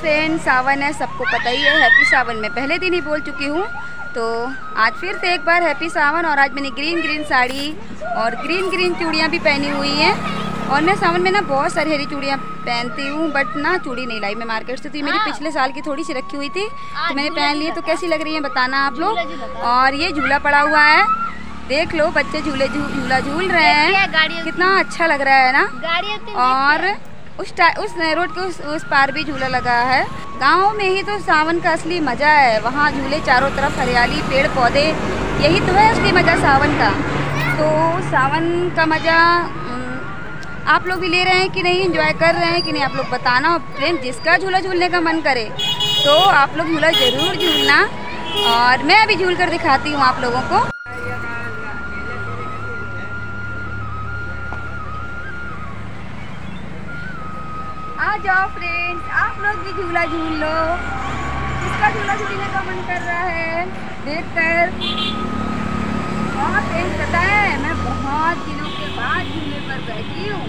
Friend सावन है सबको पता ही है हैप्पी सावन। में पहले दिन ही बोल चुकी हूँ। तो आज फिर से एक बार हैप्पी सावन और आज मैंने ग्रीन ग्रीन साड़ी और ग्रीन ग्रीन चूड़ियाँ भी पहनी हुई हैं। और मैं सावन में ना बहुत सारी हरी चूड़ियाँ पहनती हूँ बट ना चूड़ी नहीं लाई मैं मार्केट से थी। मेरी हाँ। पिछले साल की थोड़ी सी रखी हुई थी तो मैंने पहन ली है। तो कैसी लग रही है बताना आप लोग? और ये झूला पड़ा हुआ है। देख लो बच्चे झूले झूला झूल रहे हैं। कितना अच्छा लग रहा है ना? और उस उस रोड के उस, उस पार भी झूला लगा है। गाँव में ही तो सावन का असली मज़ा है। वहाँ झूले चारों तरफ़ हरियाली पेड़ पौधे यही तो है असली मज़ा सावन का। तो सावन का मज़ा आप लोग भी ले रहे हैं कि नहीं? एंजॉय कर रहे हैं कि नहीं? आप लोग बताना और फ्रेंड जिसका झूला झूलने का मन करे तो आप लोग झूला ज़रूर झूलना। और मैं अभी झूल कर दिखाती हूँ आप लोगों को। आ जाओ फ्रेंड्स आप लोग भी झूला झूल लो। किसका झूला झूलने का मन कर रहा है? देखकर। और फ्रेंड्स पता है, मैं बहुत दिनों के बाद झूले पर बैठी हूँ।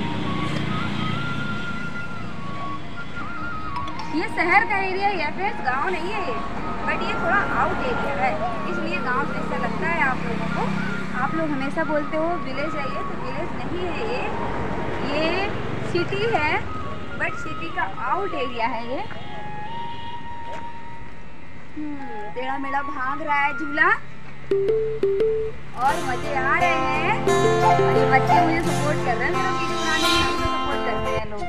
ये शहर का एरिया है फ्रेंड्स गाँव नहीं है ये। बट ये थोड़ा आउट एरिया है, इसलिए गाँव जैसा लगता है आप लोगों को। आप लोग हमेशा बोलते हो, विलेज है ये तो विलेज नहीं है ये। ये सिटी है। बट सिटी का आउट एरिया है ये। हम्म, टेढ़ा मेढ़ा भाग रहा है झूला। और मज़े आ रहे हैं। और ये बच्चे मुझे सपोर्ट कर रहे हैं। मेरा बनाने में हमको सपोर्ट करते हैं लोग।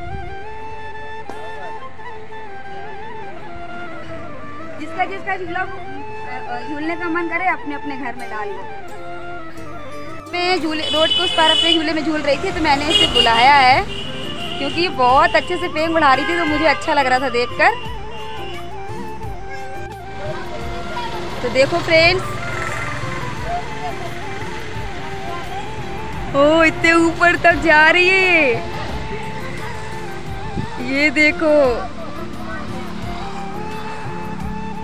जिसका जिसका झूला झूलने का मन करे अपने अपने घर में डाल लो मैं झूले रोड के उस पार अपने झूले में झूल रही थी तो मैंने इसे बुलाया है। क्योंकि बहुत अच्छे से पेंग बढ़ा रही थी तो मुझे अच्छा लग रहा था देखकर। तो देखो फ्रेंड्स ओ, इतने ऊपर तक जा रही है ये देखो।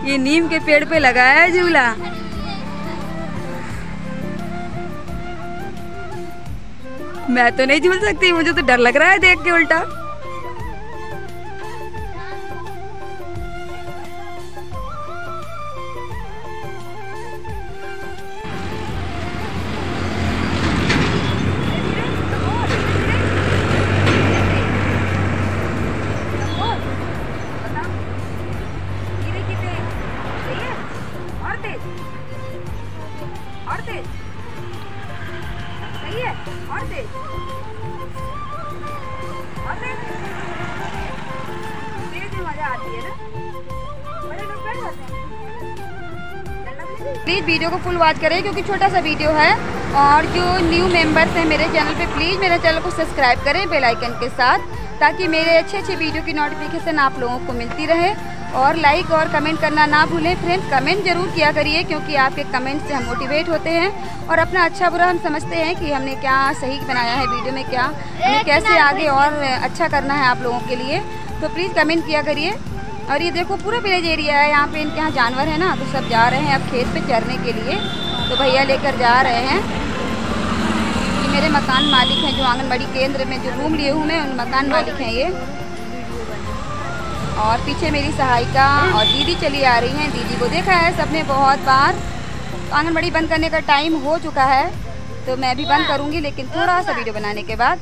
ये नीम के पेड़ पे लगाया है झूला। मैं तो नहीं झूल सकती मुझे तो डर लग रहा है देख के उल्टा। प्लीज़ वीडियो को फुल वॉच करें, क्योंकि छोटा सा वीडियो है। और जो न्यू मेंबर्स हैं मेरे चैनल पे, प्लीज़ मेरे चैनल को सब्सक्राइब करें बेल आइकन के साथ, ताकि मेरे अच्छे अच्छे वीडियो की नोटिफिकेशन आप लोगों को मिलती रहे। और लाइक और कमेंट करना ना भूलें। फ्रेंड्स कमेंट ज़रूर किया करिए क्योंकि आपके कमेंट से हम मोटिवेट होते हैं। और अपना अच्छा बुरा हम समझते हैं कि हमने क्या सही बनाया है वीडियो में क्या हमें कैसे आगे और अच्छा करना है आप लोगों के लिए। तो प्लीज़ कमेंट किया करिए। और ये देखो पूरा विलेज एरिया है यहाँ पे इनके यहाँ जानवर है ना तो सब जा रहे हैं अब खेत पे चरने के लिए। तो भैया लेकर जा रहे हैं। ये मेरे मकान मालिक हैं जो आंगनबाड़ी केंद्र में जो रूम लिए हुए हैं उन मकान मालिक हैं ये। और पीछे मेरी सहायिका और दीदी चली आ रही हैं। दीदी को देखा है सबने बहुत बार। तो आंगनबाड़ी बंद करने का टाइम हो चुका है तो मैं भी बंद करूँगी, लेकिन थोड़ा सा वीडियो बनाने के बाद।